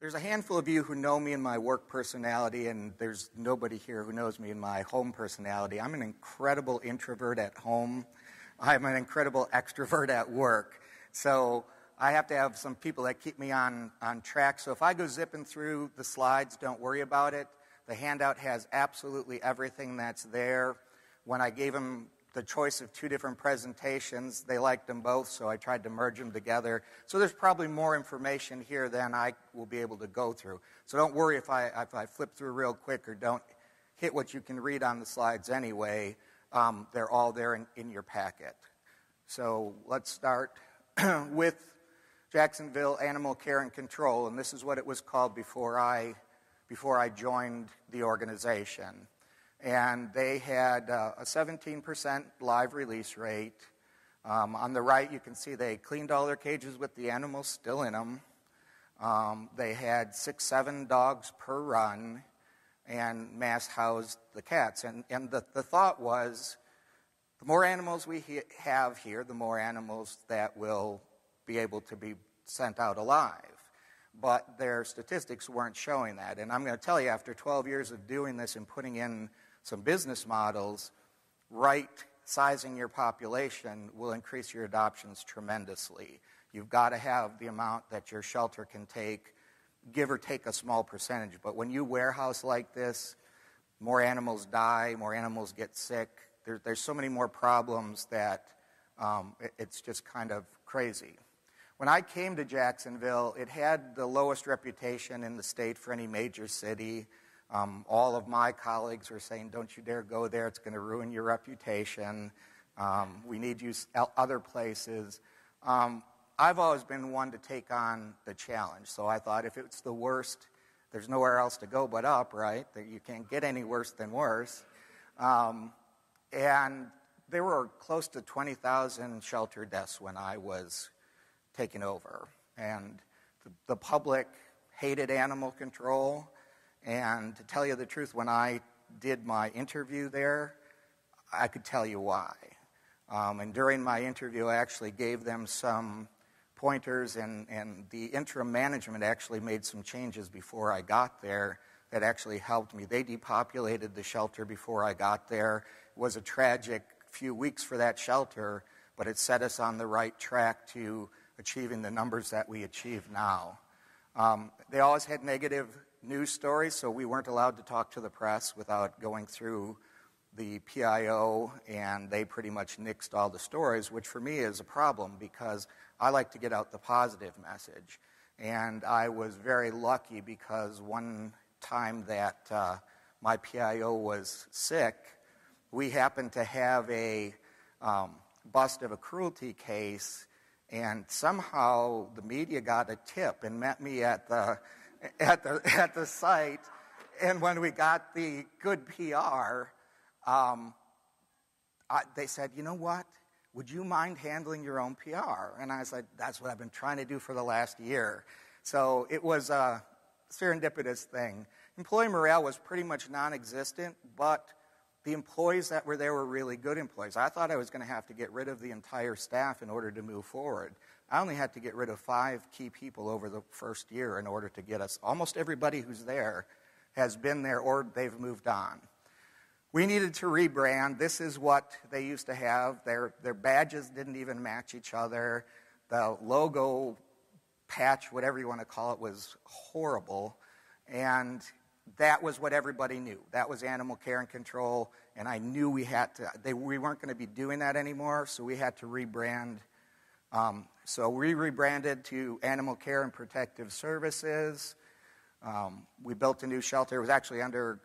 There's a handful of you who know me in my work personality, and there's nobody here who knows me in my home personality. I'm an incredible introvert at home. I'm an incredible extrovert at work. So I have to have some people that keep me on, on track. So if I go zipping through the slides, don't worry about it. The handout has absolutely everything that's there. When I gave them the choice of two different presentations. They liked them both, so I tried to merge them together. So there's probably more information here than I will be able to go through. So don't worry if I, if I flip through real quick or don't hit what you can read on the slides anyway. Um, they're all there in, in your packet. So let's start with Jacksonville Animal Care and Control, and this is what it was called before I, before I joined the organization and they had uh, a 17% live release rate. Um, on the right, you can see they cleaned all their cages with the animals still in them. Um, they had six, seven dogs per run and mass housed the cats. And, and the, the thought was the more animals we he- have here, the more animals that will be able to be sent out alive. But their statistics weren't showing that. And I'm going to tell you, after 12 years of doing this and putting in some business models, right sizing your population will increase your adoptions tremendously. You've got to have the amount that your shelter can take, give or take a small percentage. But when you warehouse like this, more animals die, more animals get sick. There, there's so many more problems that um, it, it's just kind of crazy. When I came to Jacksonville, it had the lowest reputation in the state for any major city. Um, all of my colleagues were saying, don't you dare go there, it's going to ruin your reputation. Um, we need you other places. Um, I've always been one to take on the challenge, so I thought if it's the worst, there's nowhere else to go but up, right? That you can't get any worse than worse. Um, and there were close to 20,000 shelter deaths when I was taking over. And the, the public hated animal control. And to tell you the truth, when I did my interview there, I could tell you why. Um, and during my interview, I actually gave them some pointers, and, and the interim management actually made some changes before I got there that actually helped me. They depopulated the shelter before I got there. It was a tragic few weeks for that shelter, but it set us on the right track to achieving the numbers that we achieve now. Um, they always had negative news stories, so we weren't allowed to talk to the press without going through the PIO, and they pretty much nixed all the stories, which for me is a problem because I like to get out the positive message. And I was very lucky because one time that uh, my PIO was sick, we happened to have a um, bust of a cruelty case, and somehow the media got a tip and met me at the at the, at the site. And when we got the good PR, um, I, they said, you know what? Would you mind handling your own PR? And I said, that's what I've been trying to do for the last year. So it was a serendipitous thing. Employee morale was pretty much non existent, but the employees that were there were really good employees. I thought I was going to have to get rid of the entire staff in order to move forward. I only had to get rid of five key people over the first year in order to get us. Almost everybody who's there has been there or they've moved on. We needed to rebrand. This is what they used to have. Their, their badges didn't even match each other. The logo patch, whatever you want to call it, was horrible. And that was what everybody knew. That was animal care and control. And I knew we had to, they, we weren't going to be doing that anymore, so we had to rebrand um, so we rebranded to Animal Care and Protective Services. Um, we built a new shelter. It was actually under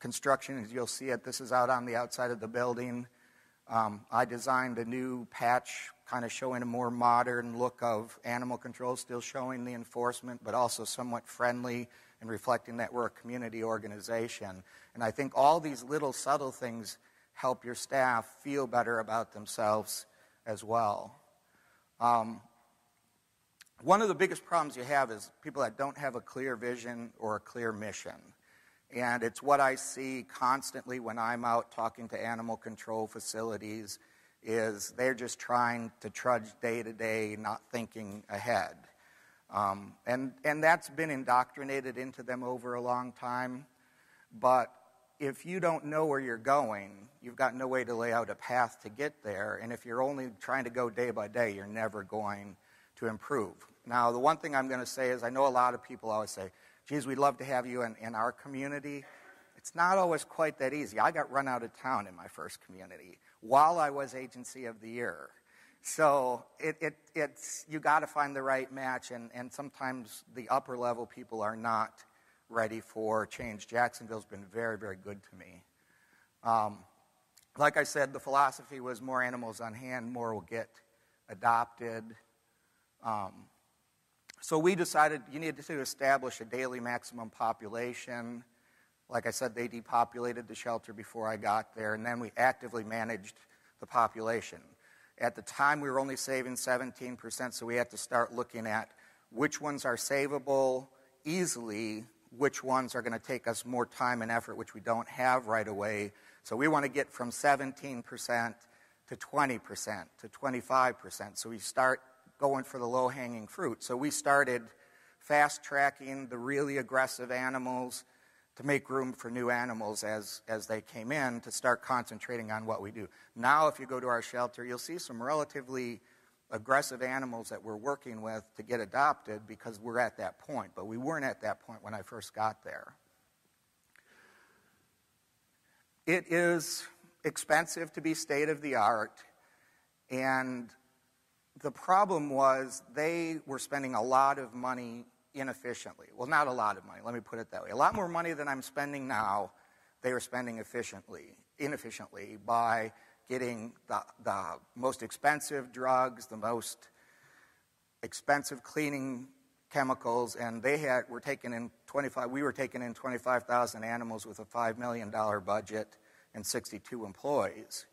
construction, as you'll see it. This is out on the outside of the building. Um, I designed a new patch, kind of showing a more modern look of animal control, still showing the enforcement, but also somewhat friendly and reflecting that we're a community organization. And I think all these little subtle things help your staff feel better about themselves as well. Um, one of the biggest problems you have is people that don't have a clear vision or a clear mission. And it's what I see constantly when I'm out talking to animal control facilities is they're just trying to trudge day to day, not thinking ahead. Um, and, and that's been indoctrinated into them over a long time. But if you don't know where you're going, you've got no way to lay out a path to get there. And if you're only trying to go day by day, you're never going to improve. Now, the one thing I'm going to say is I know a lot of people always say, geez, we'd love to have you in, in our community. It's not always quite that easy. I got run out of town in my first community while I was agency of the year. So it, it, it's, you got to find the right match, and, and sometimes the upper level people are not ready for change. Jacksonville's been very, very good to me. Um, like I said, the philosophy was more animals on hand, more will get adopted. Um, so we decided you needed to establish a daily maximum population. Like I said, they depopulated the shelter before I got there, and then we actively managed the population. At the time, we were only saving 17%, so we had to start looking at which ones are savable easily, which ones are going to take us more time and effort, which we don't have right away. So we want to get from 17% to 20% to 25%. So we start going for the low hanging fruit. So we started fast tracking the really aggressive animals to make room for new animals as, as they came in to start concentrating on what we do. Now, if you go to our shelter, you'll see some relatively aggressive animals that we're working with to get adopted because we're at that point, but we weren't at that point when I first got there. It is expensive to be state of the art, and the problem was they were spending a lot of money inefficiently. Well, not a lot of money, let me put it that way. A lot more money than I'm spending now, they were spending efficiently, inefficiently by getting the, the most expensive drugs, the most expensive cleaning chemicals, and they had were taking in 25. We were taking in 25,000 animals with a five million dollar budget and 62 employees,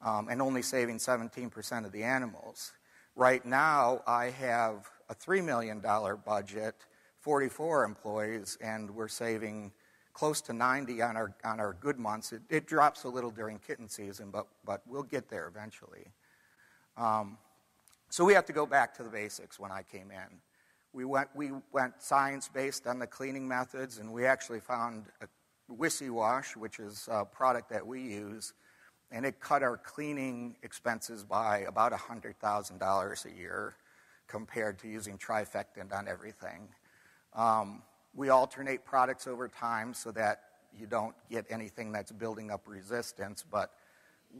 um, and only saving 17% of the animals. Right now, I have a $3 million budget, 44 employees, and we're saving close to 90 on our, on our good months. It, it drops a little during kitten season, but, but we'll get there eventually. Um, so we have to go back to the basics when I came in. We went, we went science based on the cleaning methods, and we actually found a Wysiwash, which is a product that we use, and it cut our cleaning expenses by about $100,000 a year compared to using trifecta on everything. Um, we alternate products over time so that you don't get anything that's building up resistance, but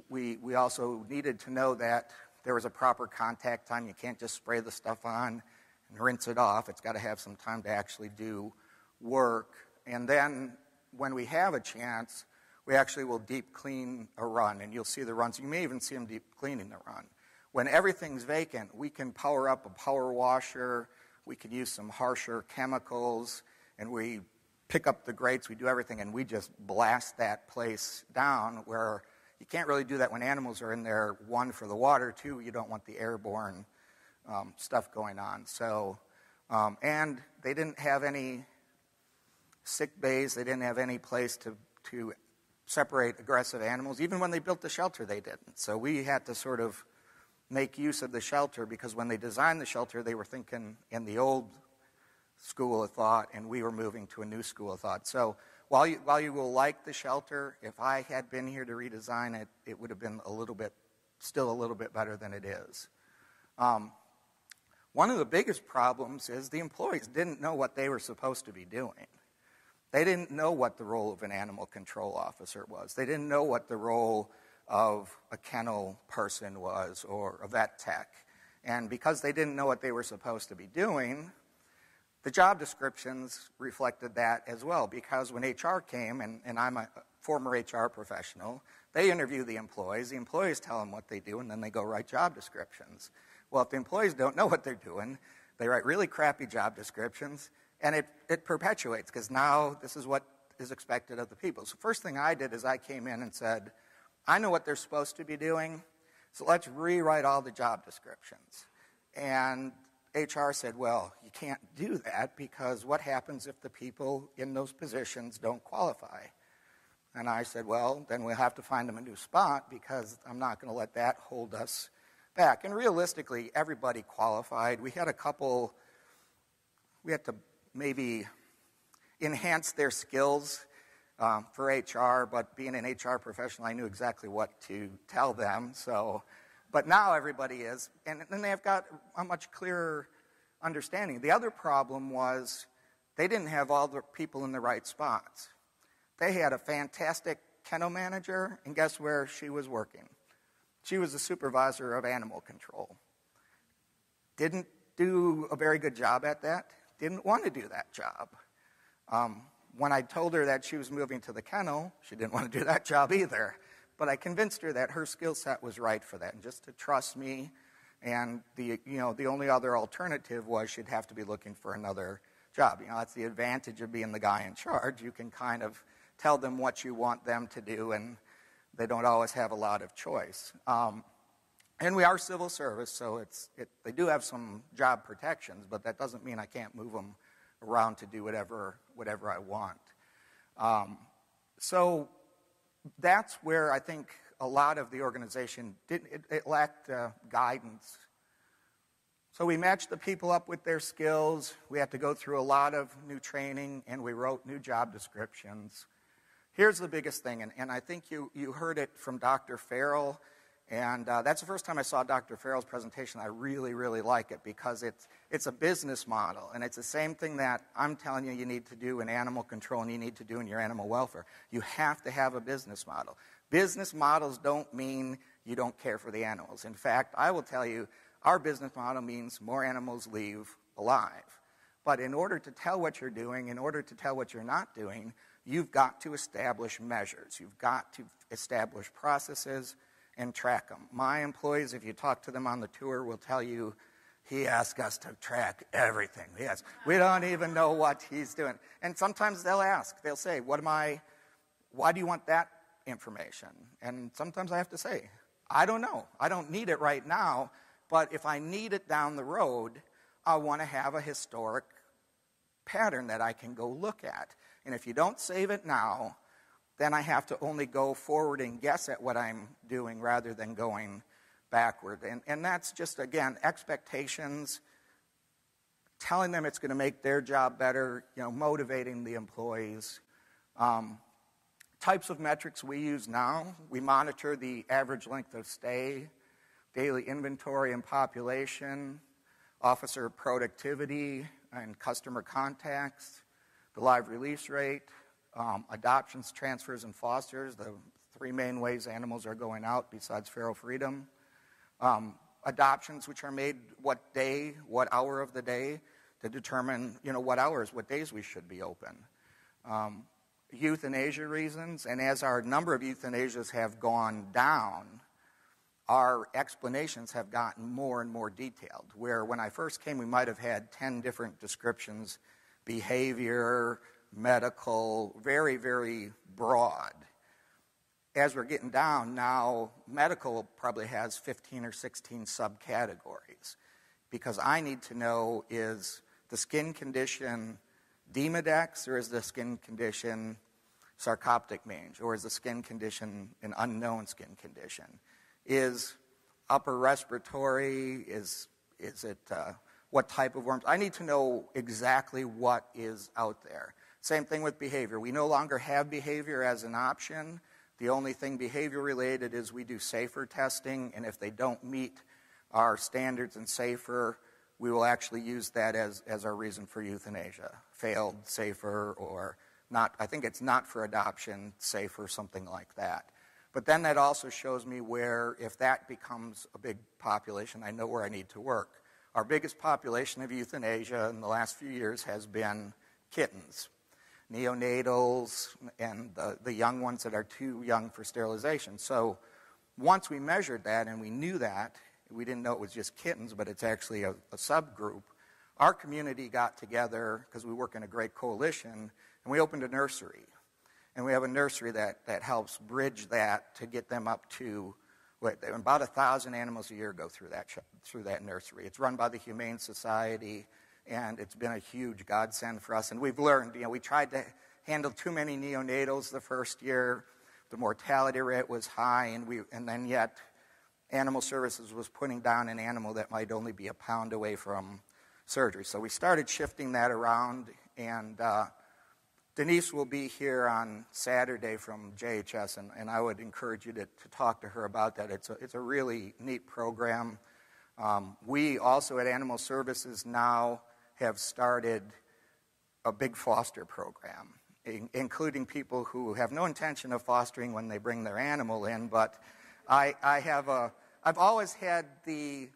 we, we also needed to know that there was a proper contact time. You can't just spray the stuff on and rinse it off. It's got to have some time to actually do work. And then when we have a chance, we actually will deep clean a run, and you'll see the runs. You may even see them deep cleaning the run. When everything's vacant, we can power up a power washer, we can use some harsher chemicals, and we pick up the grates, we do everything, and we just blast that place down where you can't really do that when animals are in there, one, for the water, two, you don't want the airborne um, stuff going on. So, um, and they didn't have any sick bays, they didn't have any place to, to separate aggressive animals. Even when they built the shelter, they didn't. So we had to sort of make use of the shelter because when they designed the shelter, they were thinking in the old school of thought, and we were moving to a new school of thought. So while you, while you will like the shelter, if I had been here to redesign it, it would have been a little bit, still a little bit better than it is. Um, one of the biggest problems is the employees didn't know what they were supposed to be doing. They didn't know what the role of an animal control officer was. They didn't know what the role of a kennel person was or a vet tech. And because they didn't know what they were supposed to be doing, the job descriptions reflected that as well. Because when HR came, and, and I'm a former HR professional, they interview the employees, the employees tell them what they do, and then they go write job descriptions. Well, if the employees don't know what they're doing, they write really crappy job descriptions, and it, it perpetuates because now this is what is expected of the people. So, first thing I did is I came in and said, I know what they're supposed to be doing, so let's rewrite all the job descriptions. And HR said, well, you can't do that because what happens if the people in those positions don't qualify? And I said, well, then we'll have to find them a new spot because I'm not going to let that hold us back. And realistically, everybody qualified. We had a couple we had to maybe enhance their skills um, for HR, but being an HR professional, I knew exactly what to tell them. So, but now everybody is, and then they've got a much clearer understanding. The other problem was they didn't have all the people in the right spots. They had a fantastic kennel manager, and guess where she was working? She was the supervisor of animal control. Didn't do a very good job at that, didn't want to do that job. Um, when I told her that she was moving to the kennel, she didn't want to do that job either. But I convinced her that her skill set was right for that and just to trust me. And the, you know, the only other alternative was she'd have to be looking for another job. You know, that's the advantage of being the guy in charge. You can kind of tell them what you want them to do, and they don't always have a lot of choice. Um, and we are civil service, so it's, it, they do have some job protections, but that doesn't mean I can't move them around to do whatever, whatever I want. Um, so that's where I think a lot of the organization did, it, it lacked uh, guidance. So we matched the people up with their skills. We had to go through a lot of new training, and we wrote new job descriptions. Here's the biggest thing, and, and I think you, you heard it from Dr. Farrell, and uh, that's the first time I saw Dr. Farrell's presentation. I really, really like it because it's, it's a business model, and it's the same thing that I'm telling you you need to do in animal control and you need to do in your animal welfare. You have to have a business model. Business models don't mean you don't care for the animals. In fact, I will tell you, our business model means more animals leave alive. But in order to tell what you're doing, in order to tell what you're not doing, you've got to establish measures. You've got to establish processes and track them. My employees, if you talk to them on the tour, will tell you he asks us to track everything. Yes, we don't even know what he's doing. And sometimes they'll ask, they'll say, What am I, why do you want that information? And sometimes I have to say, I don't know. I don't need it right now, but if I need it down the road, I want to have a historic pattern that I can go look at. And if you don't save it now, then I have to only go forward and guess at what I'm doing rather than going backward. And, and that's just, again, expectations, telling them it's going to make their job better, you know, motivating the employees. Um, types of metrics we use now we monitor the average length of stay, daily inventory and population, officer productivity and customer contacts, the live release rate, um, adoptions, transfers, and fosters, the three main ways animals are going out besides feral freedom. Um, adoptions, which are made what day, what hour of the day, to determine, you know, what hours, what days we should be open. Um, euthanasia reasons, and as our number of euthanasias have gone down, our explanations have gotten more and more detailed. Where when I first came, we might have had 10 different descriptions behavior, medical, very, very broad. As we're getting down, now medical probably has 15 or 16 subcategories because I need to know is the skin condition Demodex or is the skin condition sarcoptic mange or is the skin condition an unknown skin condition? Is upper respiratory, is, is it uh, what type of worms. I need to know exactly what is out there. Same thing with behavior. We no longer have behavior as an option. The only thing behavior related is we do SAFER testing, and if they don't meet our standards in SAFER, we will actually use that as, as our reason for euthanasia. Failed, SAFER, or not, I think it's not for adoption, SAFER, something like that. But then that also shows me where, if that becomes a big population, I know where I need to work. Our biggest population of euthanasia in the last few years has been kittens, neonatals, and the, the young ones that are too young for sterilization. So once we measured that and we knew that, we didn't know it was just kittens, but it's actually a, a subgroup. Our community got together because we work in a great coalition, and we opened a nursery. And we have a nursery that, that helps bridge that to get them up to about a thousand animals a year go through that through that nursery. It's run by the Humane Society, and it's been a huge godsend for us. And we've learned, you know, we tried to handle too many neonatals the first year. The mortality rate was high, and we and then yet, Animal Services was putting down an animal that might only be a pound away from surgery. So we started shifting that around, and uh, Denise will be here on Saturday from JHS, and, and I would encourage you to, to, talk to her about that. It's a, it's a really neat program. Um, we also at Animal Services now have started a big foster program, in, including people who have no intention of fostering when they bring their animal in. But I, I have a, I've always had the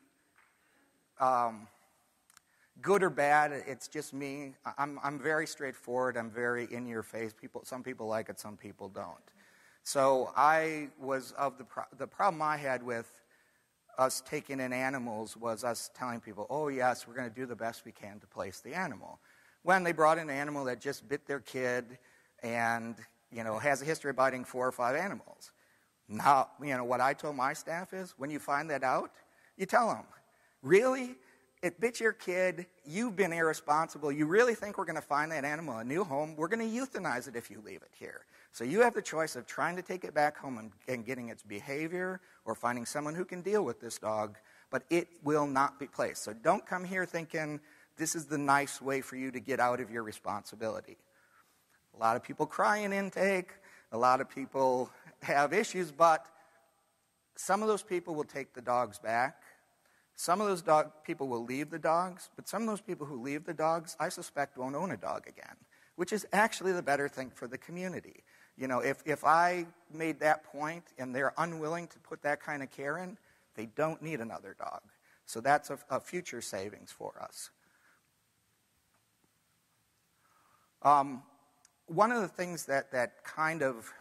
um, good or bad, it's just me. I'm, I'm very straightforward. I'm very in your face. People, some people like it, some people don't. So I was of the, pro- the problem I had with us taking in animals was us telling people, oh, yes, we're going to do the best we can to place the animal. When they brought in an animal that just bit their kid and, you know, has a history of biting four or five animals. Now, you know, what I told my staff is when you find that out, you tell them, really? It bit your kid. You've been irresponsible. You really think we're going to find that animal a new home? We're going to euthanize it if you leave it here. So you have the choice of trying to take it back home and, and getting its behavior or finding someone who can deal with this dog, but it will not be placed. So don't come here thinking this is the nice way for you to get out of your responsibility. A lot of people cry in intake. A lot of people have issues, but some of those people will take the dogs back. Some of those dog people will leave the dogs, but some of those people who leave the dogs, I suspect, won't own a dog again, which is actually the better thing for the community. You know, if, if I made that point and they're unwilling to put that kind of care in, they don't need another dog. So that's a, a future savings for us. Um, one of the things that, that kind of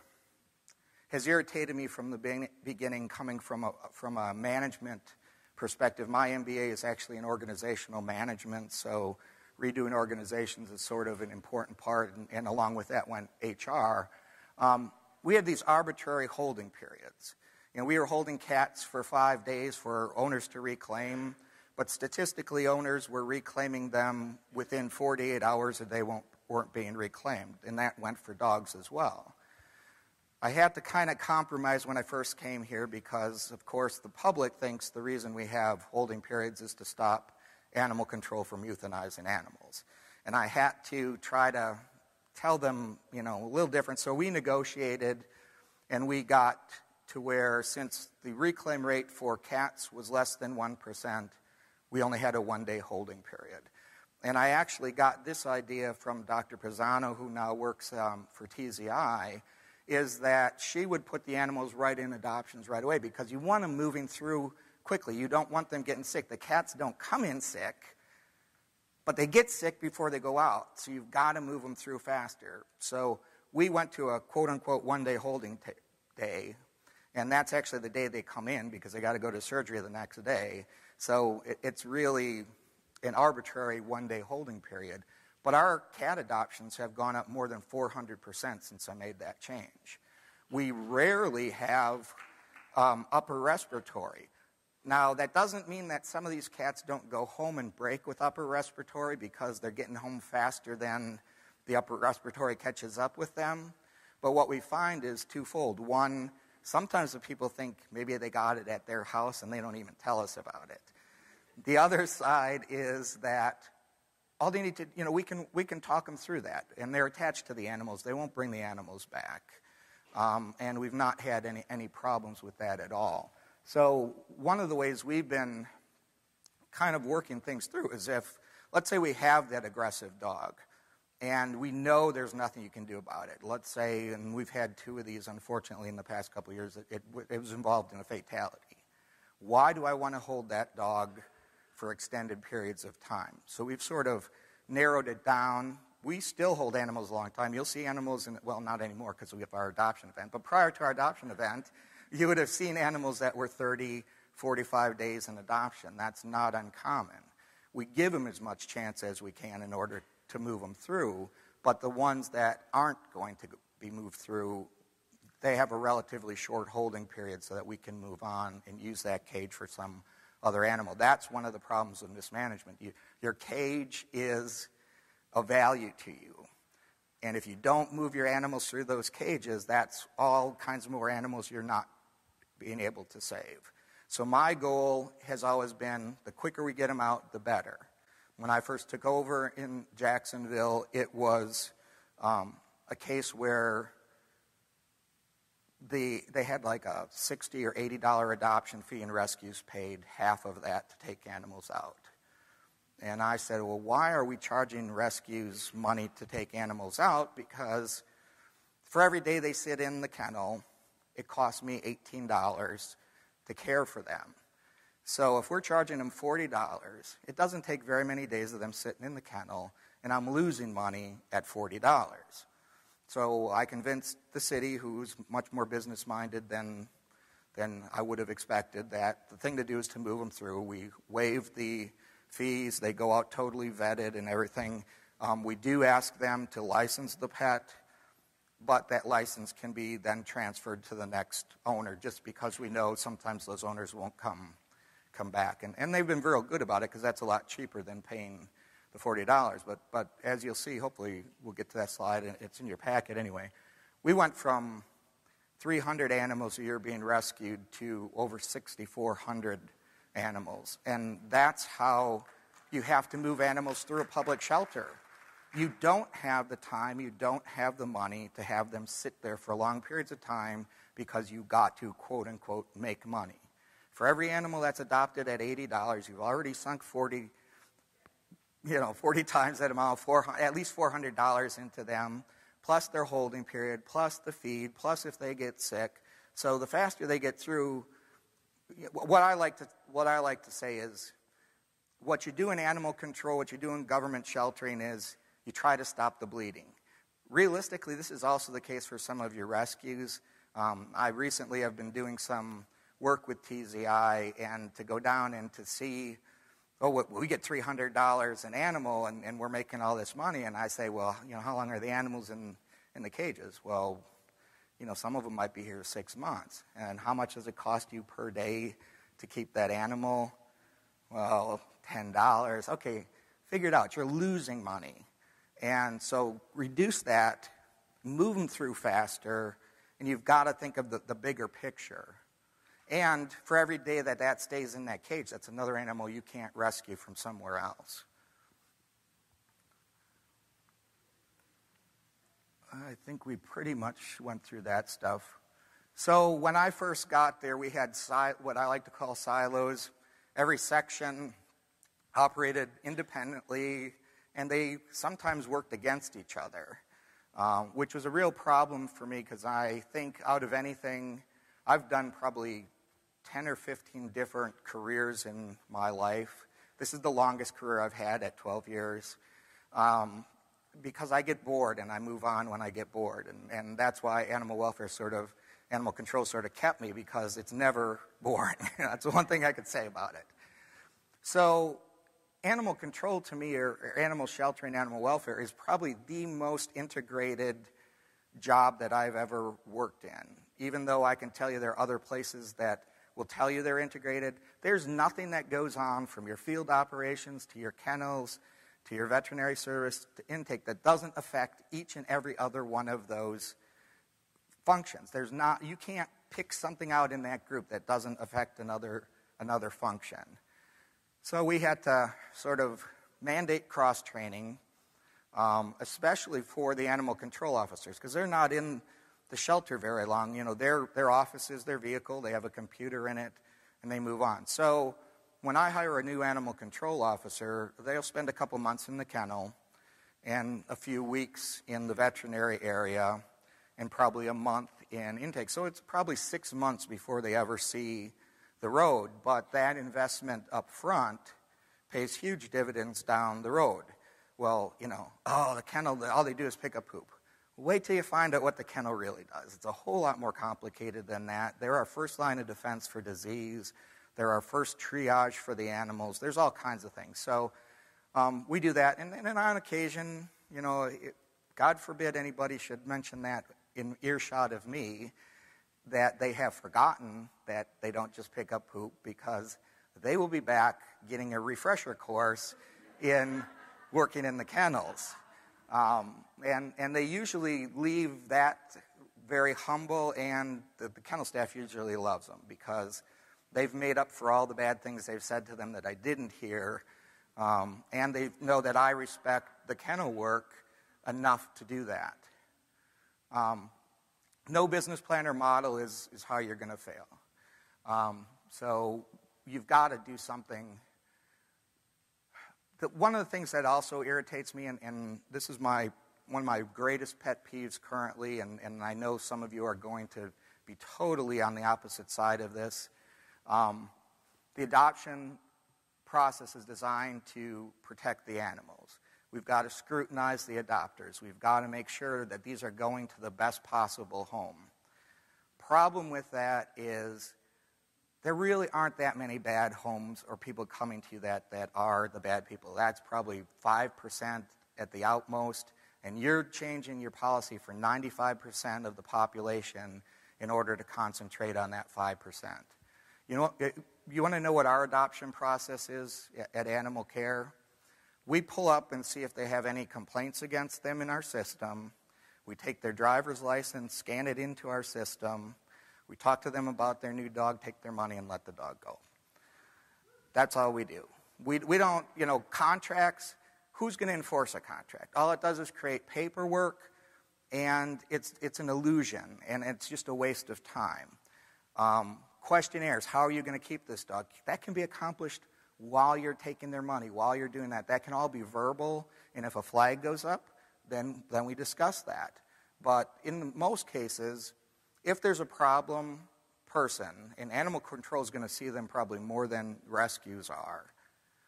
has irritated me from the beginning, coming from a, from a management perspective, my MBA is actually in organizational management, so redoing organizations is sort of an important part, and, and along with that went HR. Um, we had these arbitrary holding periods. You know, we were holding cats for five days for owners to reclaim, but statistically, owners were reclaiming them within 48 hours and they weren't being reclaimed, and that went for dogs as well. I had to kind of compromise when I first came here because, of course, the public thinks the reason we have holding periods is to stop animal control from euthanizing animals. And I had to try to tell them, you know, a little different. So we negotiated and we got to where, since the reclaim rate for cats was less than 1%, we only had a one day holding period. And I actually got this idea from Dr. Pisano, who now works um, for TZI, is that she would put the animals right in adoptions right away because you want them moving through quickly. You don't want them getting sick. The cats don't come in sick, but they get sick before they go out. So you've got to move them through faster. So we went to a quote unquote one day holding t- day, and that's actually the day they come in because they got to go to surgery the next day. So it, it's really an arbitrary one day holding period. But our cat adoptions have gone up more than 400% since I made that change. We rarely have um, upper respiratory. Now, that doesn't mean that some of these cats don't go home and break with upper respiratory because they're getting home faster than the upper respiratory catches up with them. But what we find is twofold. One, sometimes the people think maybe they got it at their house and they don't even tell us about it. The other side is that all they need to, you know, we can, we can talk them through that. And they're attached to the animals. They won't bring the animals back. Um, and we've not had any, any problems with that at all. So, one of the ways we've been kind of working things through is if, let's say, we have that aggressive dog and we know there's nothing you can do about it. Let's say, and we've had two of these, unfortunately, in the past couple of years, it, it, it was involved in a fatality. Why do I want to hold that dog for extended periods of time? So, we've sort of narrowed it down. We still hold animals a long time. You'll see animals in, well, not anymore because we have our adoption event, but prior to our adoption event, you would have seen animals that were 30, 45 days in adoption. That's not uncommon. We give them as much chance as we can in order to move them through, but the ones that aren't going to be moved through, they have a relatively short holding period so that we can move on and use that cage for some other animal. That's one of the problems with mismanagement. You, your cage is a value to you. And if you don't move your animals through those cages, that's all kinds of more animals you're not being able to save. So my goal has always been the quicker we get them out, the better. When I first took over in Jacksonville, it was um, a case where the, they had like a 60 or 80 dollar adoption fee and rescues paid half of that to take animals out. And I said, well, why are we charging rescues money to take animals out? Because for every day they sit in the kennel, it costs me $18 to care for them. So if we're charging them $40, it doesn't take very many days of them sitting in the kennel, and I'm losing money at $40. So I convinced the city, who's much more business minded than, than I would have expected, that the thing to do is to move them through. We waive the fees, they go out totally vetted and everything. Um, we do ask them to license the pet, but that license can be then transferred to the next owner just because we know sometimes those owners won't come, come back. And, and they've been real good about it because that's a lot cheaper than paying the $40. But, but as you'll see, hopefully we'll get to that slide, and it's in your packet anyway. We went from 300 animals a year being rescued to over 6,400 animals. And that's how you have to move animals through a public shelter. You don't have the time, you don't have the money to have them sit there for long periods of time because you got to, quote unquote, make money. For every animal that's adopted at $80, you've already sunk 40 you know, 40 times that amount, at least $400 into them, plus their holding period, plus the feed, plus if they get sick. So the faster they get through, what I like to, what I like to say is, what you do in animal control, what you do in government sheltering is you try to stop the bleeding. Realistically, this is also the case for some of your rescues. Um, I recently have been doing some work with TZI and to go down and to see oh, we get $300 an animal and, and we're making all this money. And I say, well, you know, how long are the animals in, in the cages? Well, you know, some of them might be here six months. And how much does it cost you per day to keep that animal? Well, $10. Okay, figure it out. You're losing money. And so reduce that, move them through faster, and you've got to think of the, the bigger picture. And for every day that that stays in that cage, that's another animal you can't rescue from somewhere else. I think we pretty much went through that stuff. So when I first got there, we had si- what I like to call silos. Every section operated independently, and they sometimes worked against each other, um, which was a real problem for me because I think out of anything, I've done probably 10 or 15 different careers in my life. This is the longest career I've had at 12 years. Um, because I get bored and I move on when I get bored. And, and that's why animal welfare sort of, animal control sort of kept me because it's never boring. that's the one thing I could say about it. So, animal control to me, or, or animal sheltering, animal welfare, is probably the most integrated job that I've ever worked in. Even though I can tell you there are other places that will tell you they're integrated. There's nothing that goes on from your field operations to your kennels to your veterinary service to intake that doesn't affect each and every other one of those functions. There's not, you can't pick something out in that group that doesn't affect another, another function. So we had to sort of mandate cross training, um, especially for the animal control officers, because they're not in the shelter very long. You know, their, their office is their vehicle, they have a computer in it, and they move on. So when I hire a new animal control officer, they'll spend a couple months in the kennel and a few weeks in the veterinary area and probably a month in intake. So it's probably six months before they ever see the road. But that investment up front pays huge dividends down the road. Well, you know, oh, the kennel, all they do is pick up poop. Wait till you find out what the kennel really does. It's a whole lot more complicated than that. They're our first line of defense for disease. They're our first triage for the animals. There's all kinds of things. So um, we do that. And, and, on occasion, you know, it, God forbid anybody should mention that in earshot of me, that they have forgotten that they don't just pick up poop because they will be back getting a refresher course in working in the kennels. Um, and, and they usually leave that very humble, and the, the kennel staff usually loves them because they've made up for all the bad things they've said to them that I didn't hear Um, and they know that I respect the kennel work enough to do that. Um, no business plan or model is, is how you're going to fail. Um, so you've got to do something. The, one of the things that also irritates me, and, and, this is my, one of my greatest pet peeves currently, and, and I know some of you are going to be totally on the opposite side of this. Um, the adoption process is designed to protect the animals. We've got to scrutinize the adopters. We've got to make sure that these are going to the best possible home. Problem with that is there really aren't that many bad homes or people coming to you that, that are the bad people. That's probably 5% at the outmost, and you're changing your policy for 95% of the population in order to concentrate on that 5%. You know, you want to know what our adoption process is at Animal Care? We pull up and see if they have any complaints against them in our system. We take their driver's license, scan it into our system. We talk to them about their new dog, take their money, and let the dog go. That's all we do. We, we don't, you know, contracts, who's going to enforce a contract? All it does is create paperwork, and it's, it's an illusion, and it's just a waste of time. Um, questionnaires, how are you going to keep this dog? That can be accomplished while you're taking their money, while you're doing that. That can all be verbal, and if a flag goes up, then, then we discuss that. But in most cases, if there's a problem person, and animal control is going to see them probably more than rescues are,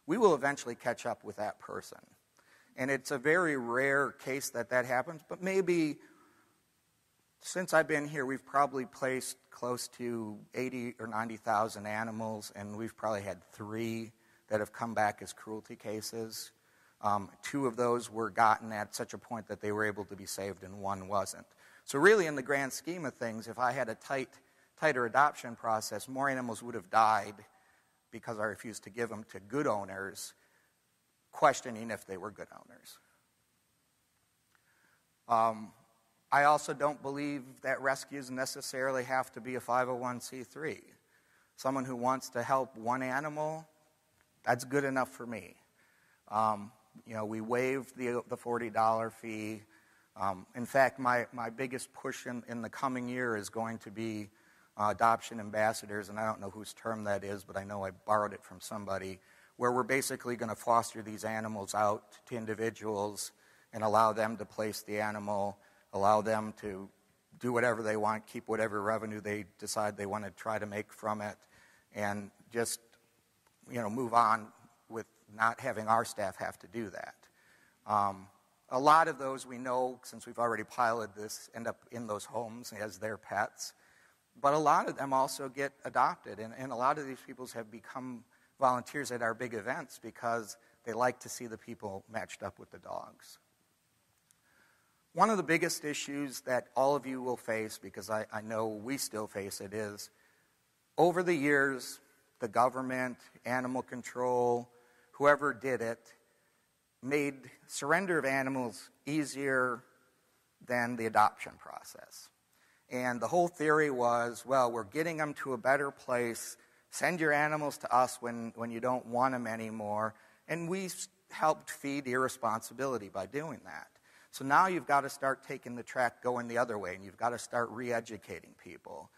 we will eventually catch up with that person. And it's a very rare case that that happens, but maybe since I've been here, we've probably placed close to 80 or 90,000 animals, and we've probably had three that have come back as cruelty cases. Um, two of those were gotten at such a point that they were able to be saved, and one wasn't. So, really, in the grand scheme of things, if I had a tight, tighter adoption process, more animals would have died because I refused to give them to good owners, questioning if they were good owners. Um, I also don't believe that rescues necessarily have to be a 501c3. Someone who wants to help one animal that's good enough for me. Um, you know, we waived the, the $40 fee. Um, in fact, my, my biggest push in, in the coming year is going to be uh, adoption ambassadors, and I don't know whose term that is, but I know I borrowed it from somebody, where we're basically going to foster these animals out to individuals and allow them to place the animal, allow them to do whatever they want, keep whatever revenue they decide they want to try to make from it, and just you know, move on with not having our staff have to do that. Um, a lot of those we know, since we've already piloted this, end up in those homes as their pets. But a lot of them also get adopted, and, and a lot of these people have become volunteers at our big events because they like to see the people matched up with the dogs. One of the biggest issues that all of you will face, because I, I know we still face it, is over the years, the government, animal control, whoever did it, made surrender of animals easier than the adoption process. And the whole theory was well, we're getting them to a better place. Send your animals to us when, when you don't want them anymore. And we helped feed irresponsibility by doing that. So now you've got to start taking the track going the other way, and you've got to start re educating people.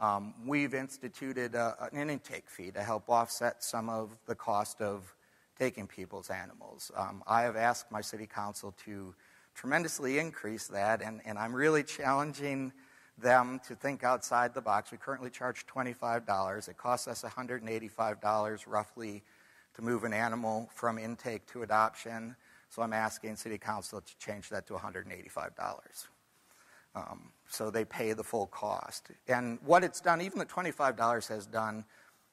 Um, we've instituted a, an intake fee to help offset some of the cost of taking people's animals. Um, I have asked my city council to tremendously increase that, and, and I'm really challenging them to think outside the box. We currently charge $25. It costs us $185 roughly to move an animal from intake to adoption. So I'm asking City Council to change that to $185. Um, so they pay the full cost. And what it's done, even the $25 has done,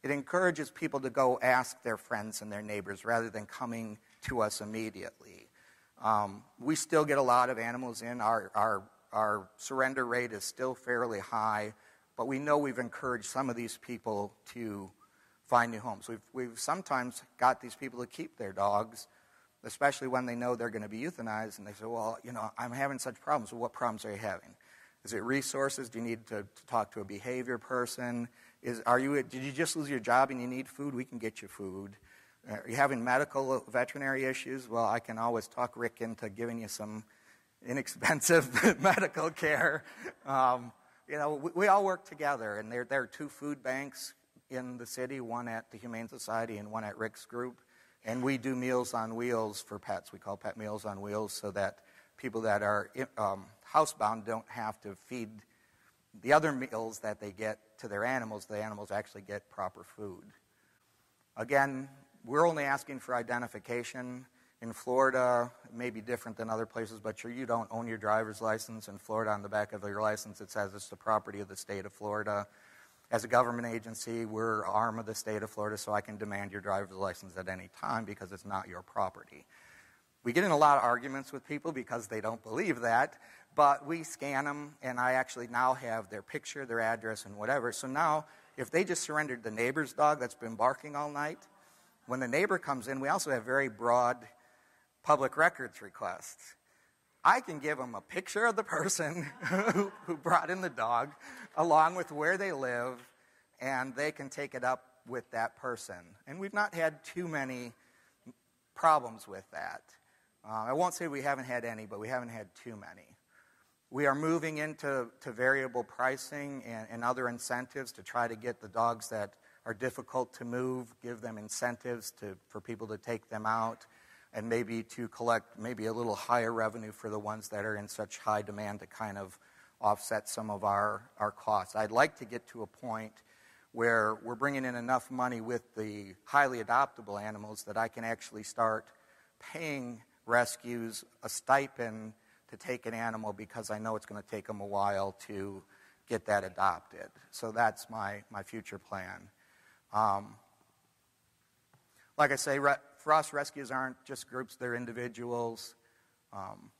it encourages people to go ask their friends and their neighbors rather than coming to us immediately. Um, we still get a lot of animals in. Our, our, our surrender rate is still fairly high, but we know we've encouraged some of these people to find new homes. We've, we've sometimes got these people to keep their dogs, especially when they know they're going to be euthanized, and they say, Well, you know, I'm having such problems. Well, what problems are you having? Is it resources? Do you need to, to talk to a behavior person? Is, are you, did you just lose your job and you need food? We can get you food. Are you having medical veterinary issues? Well, I can always talk Rick into giving you some inexpensive medical care. Um, you know, we, we, all work together, and there, there are two food banks in the city, one at the Humane Society and one at Rick's group. And we do Meals on Wheels for pets. We call Pet Meals on Wheels so that people that are um, housebound don't have to feed the other meals that they get to their animals. The animals actually get proper food. Again, we're only asking for identification. In Florida, it may be different than other places, but you don't own your driver's license. In Florida, on the back of your license, it says it's the property of the state of Florida. As a government agency, we're arm of the state of Florida, so I can demand your driver's license at any time because it's not your property. We get in a lot of arguments with people because they don't believe that, but we scan them, and I actually now have their picture, their address, and whatever. So now, if they just surrendered the neighbor's dog that's been barking all night, when the neighbor comes in, we also have very broad public records requests. I can give them a picture of the person who brought in the dog, along with where they live, and they can take it up with that person. And we've not had too many problems with that. Uh, I won't say we haven't had any, but we haven't had too many. We are moving into to variable pricing and, and other incentives to try to get the dogs that are difficult to move, give them incentives to, for people to take them out, and maybe to collect maybe a little higher revenue for the ones that are in such high demand to kind of offset some of our, our costs. I'd like to get to a point where we're bringing in enough money with the highly adoptable animals that I can actually start paying rescues a stipend to take an animal because I know it's going to take them a while to get that adopted. So that's my, my future plan. Um, like I say, re- for us, rescues aren't just groups, they're individuals. Um,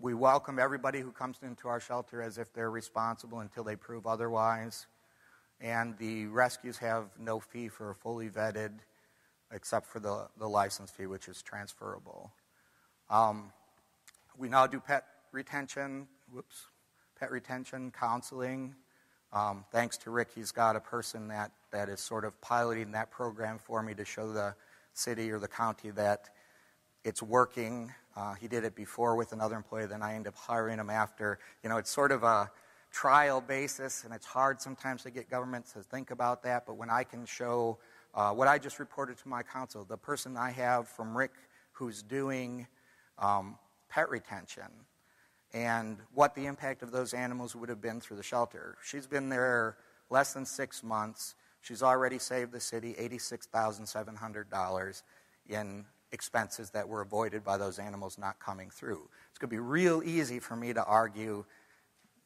we welcome everybody who comes into our shelter as if they're responsible until they prove otherwise. And the rescues have no fee for fully vetted, except for the, the license fee, which is transferable. Um, we now do pet retention, whoops, pet retention, counseling, um, thanks to Rick, he's got a person that, that is sort of piloting that program for me to show the city or the county that it's working. Uh, he did it before with another employee, then I end up hiring him after. You know, it's sort of a trial basis, and it's hard sometimes to get government to think about that. But when I can show uh, what I just reported to my council, the person I have from Rick who's doing um, pet retention, and what the impact of those animals would have been through the shelter. She's been there less than six months. She's already saved the city $86,700 in expenses that were avoided by those animals not coming through. It's going to be real easy for me to argue,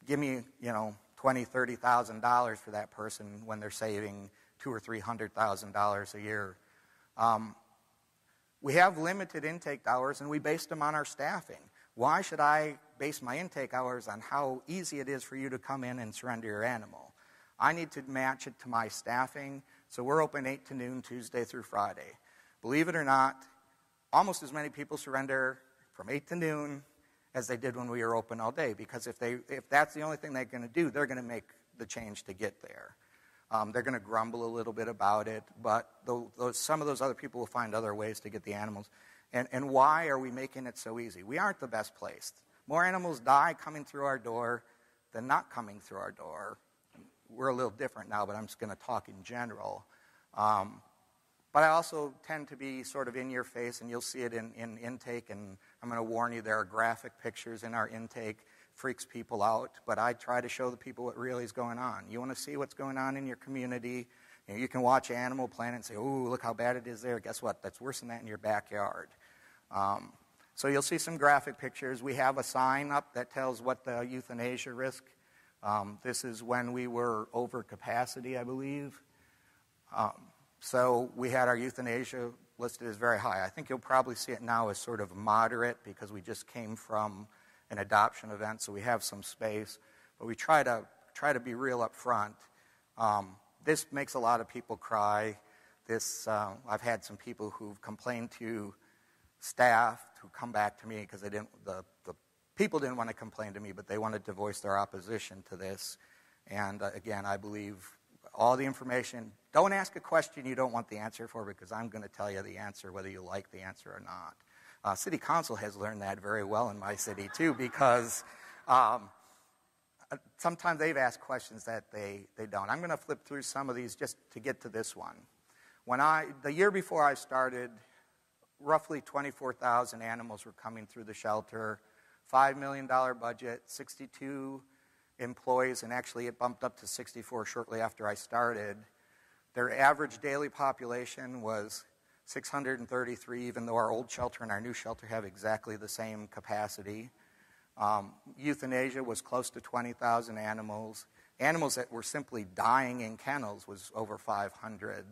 give me, you know, twenty, thirty thousand dollars for that person when they're saving two or three hundred thousand dollars a year. Um, we have limited intake hours, and we based them on our staffing. Why should I base my intake hours on how easy it is for you to come in and surrender your animal? I need to match it to my staffing, so we're open 8 to noon Tuesday through Friday. Believe it or not, almost as many people surrender from 8 to noon as they did when we were open all day because if, they, if that's the only thing they're going to do, they're going to make the change to get there. Um, they're going to grumble a little bit about it, but those, some of those other people will find other ways to get the animals. And, and why are we making it so easy? We aren't the best placed. More animals die coming through our door than not coming through our door. We're a little different now, but I'm just going to talk in general. Um, but I also tend to be sort of in your face, and you'll see it in, in intake. And I'm going to warn you there are graphic pictures in our intake, freaks people out. But I try to show the people what really is going on. You want to see what's going on in your community. You, know, you can watch Animal Planet and say, "Oh, look how bad it is there." Guess what? That's worse than that in your backyard. Um, so you'll see some graphic pictures. We have a sign up that tells what the euthanasia risk. Um, this is when we were over capacity, I believe. Um, so we had our euthanasia listed as very high. I think you'll probably see it now as sort of moderate because we just came from an adoption event, so we have some space. But we try to try to be real up front. Um, this makes a lot of people cry. This uh, I've had some people who've complained to staff who come back to me because they didn't, the, the people didn't want to complain to me, but they wanted to voice their opposition to this. And uh, again, I believe all the information. Don't ask a question you don't want the answer for because I'm going to tell you the answer whether you like the answer or not. Uh, city Council has learned that very well in my city too because um, uh, sometimes they've asked questions that they, they don't. I'm going to flip through some of these just to get to this one. When I, the year before I started, roughly 24,000 animals were coming through the shelter, $5 million budget, 62 employees, and actually it bumped up to 64 shortly after I started. Their average daily population was 633, even though our old shelter and our new shelter have exactly the same capacity. Um, euthanasia was close to 20,000 animals. Animals that were simply dying in kennels was over 500.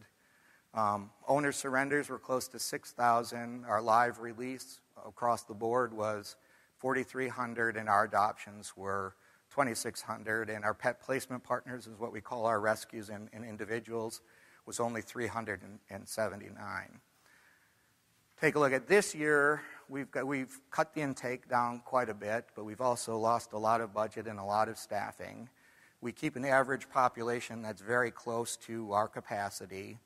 Um, owner surrenders were close to 6,000. Our live release across the board was 4,300, and our adoptions were 2,600. And our pet placement partners is what we call our rescues and, and individuals was only 379. Take a look at this year. We've, got, we've cut the intake down quite a bit, but we've also lost a lot of budget and a lot of staffing. We keep an average population that's very close to our capacity.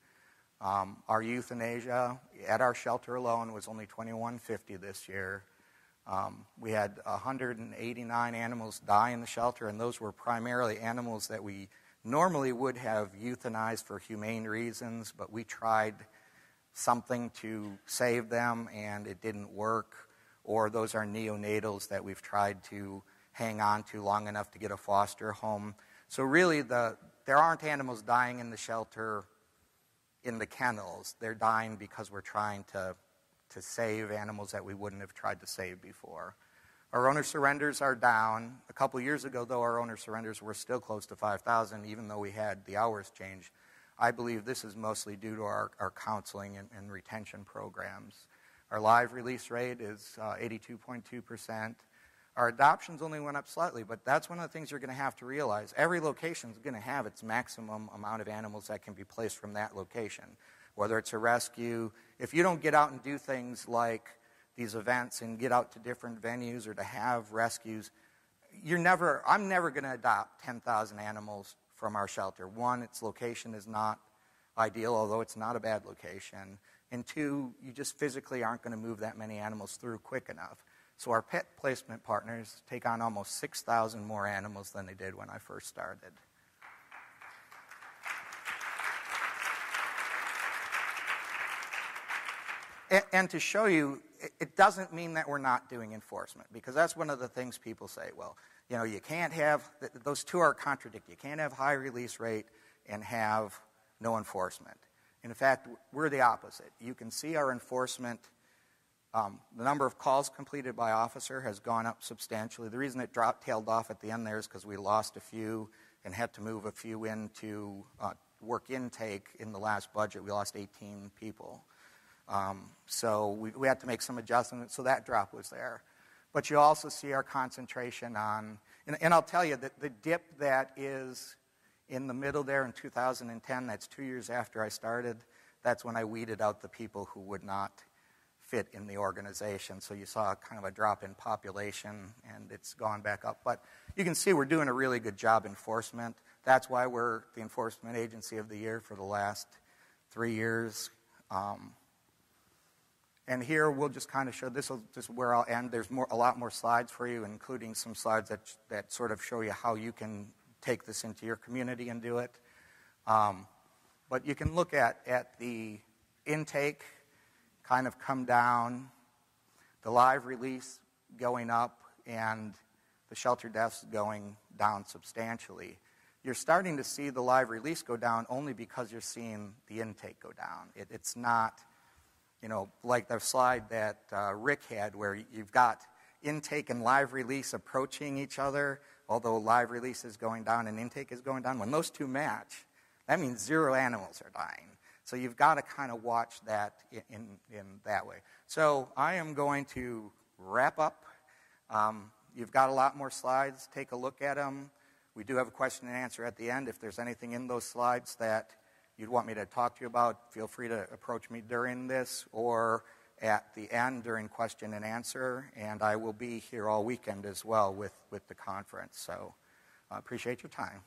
Um, our euthanasia at our shelter alone was only 2150 this year. Um, we had 189 animals die in the shelter, and those were primarily animals that we normally would have euthanized for humane reasons, but we tried something to save them and it didn't work. Or those are neonatals that we've tried to hang on to long enough to get a foster home. So, really, the, there aren't animals dying in the shelter in the kennels. They're dying because we're trying to, to save animals that we wouldn't have tried to save before. Our owner surrenders are down. A couple years ago, though, our owner surrenders were still close to 5,000, even though we had the hours changed. I believe this is mostly due to our, our counseling and, and retention programs. Our live release rate is uh, 82.2%. Our adoptions only went up slightly, but that's one of the things you're going to have to realize. Every location is going to have its maximum amount of animals that can be placed from that location, whether it's a rescue. If you don't get out and do things like these events and get out to different venues or to have rescues, you're never, I'm never going to adopt 10,000 animals from our shelter. One, its location is not ideal, although it's not a bad location. And two, you just physically aren't going to move that many animals through quick enough. So our pet placement partners take on almost 6,000 more animals than they did when I first started. And, to show you, it doesn't mean that we're not doing enforcement, because that's one of the things people say. Well, you know, you can't have, those two are contradictory. You can't have high release rate and have no enforcement. In fact, we're the opposite. You can see our enforcement um, the number of calls completed by officer has gone up substantially. The reason it dropped, tailed off at the end there is because we lost a few and had to move a few into uh, work intake in the last budget. We lost 18 people. Um, so we, we, had to make some adjustments, so that drop was there. But you also see our concentration on, and, and I'll tell you that the dip that is in the middle there in 2010, that's two years after I started, that's when I weeded out the people who would not fit in the organization. So you saw kind of a drop in population, and it's gone back up. But you can see we're doing a really good job enforcement. That's why we're the enforcement agency of the year for the last three years. Um, and here we'll just kind of show this is where I'll end. There's more, a lot more slides for you, including some slides that, that sort of show you how you can take this into your community and do it. Um, but you can look at, at the intake kind of come down, the live release going up, and the shelter deaths going down substantially. You're starting to see the live release go down only because you're seeing the intake go down. It, it's not, you know, like the slide that uh, Rick had where you've got intake and live release approaching each other, although live release is going down and intake is going down. When those two match, that means zero animals are dying. So you've got to kind of watch that in, in, that way. So I am going to wrap up. Um, you've got a lot more slides. Take a look at them. We do have a question and answer at the end. If there's anything in those slides that you'd want me to talk to you about, feel free to approach me during this or at the end during question and answer. And I will be here all weekend as well with, with the conference. So I appreciate your time.